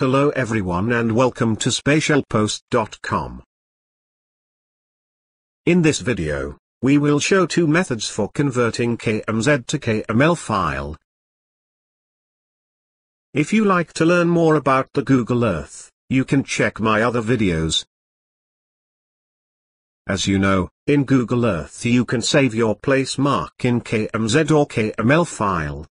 Hello everyone and welcome to spatialpost.com. In this video, we will show two methods for converting KMZ to KML file. If you like to learn more about the Google Earth, you can check my other videos. As you know, in Google Earth you can save your place mark in KMZ or KML file.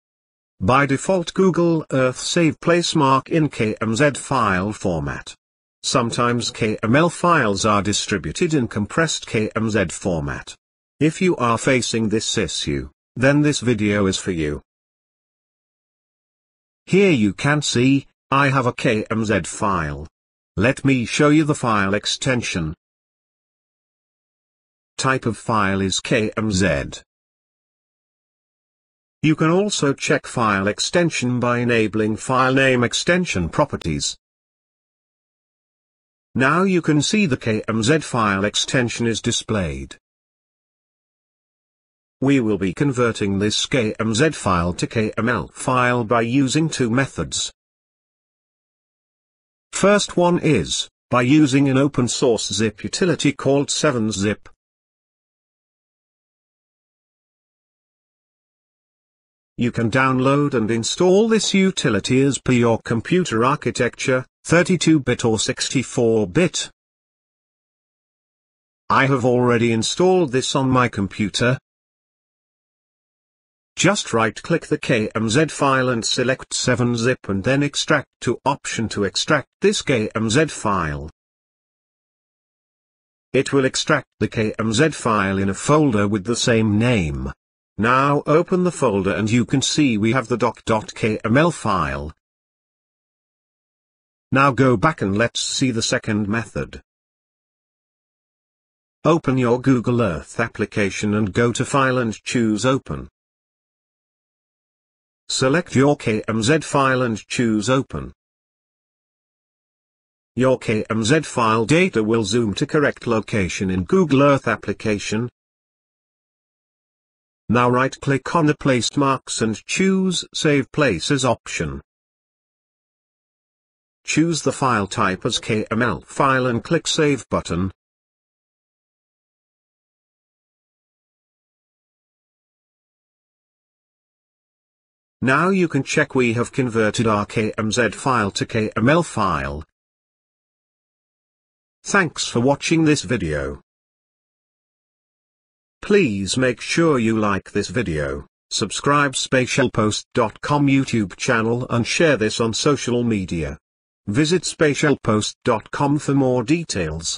By default Google Earth save placemark in KMZ file format. Sometimes KML files are distributed in compressed KMZ format. If you are facing this issue, then this video is for you. Here you can see, I have a KMZ file. Let me show you the file extension. Type of file is KMZ. You can also check file extension by enabling file name extension properties. Now you can see the KMZ file extension is displayed. We will be converting this KMZ file to KML file by using two methods. First one is, by using an open source zip utility called 7zip. You can download and install this utility as per your computer architecture, 32-bit or 64-bit. I have already installed this on my computer. Just right-click the KMZ file and select 7-zip and then extract to option to extract this KMZ file. It will extract the KMZ file in a folder with the same name. Now open the folder and you can see we have the doc.kml file. Now go back and let's see the second method. Open your Google Earth application and go to File and choose Open. Select your KMZ file and choose Open. Your KMZ file data will zoom to correct location in Google Earth application, now right-click on the placed marks and choose Save Places option. Choose the file type as KML file and click Save button. Now you can check we have converted our KMZ file to KML file. Thanks for watching this video. Please make sure you like this video, subscribe spatialpost.com YouTube channel and share this on social media. Visit spatialpost.com for more details.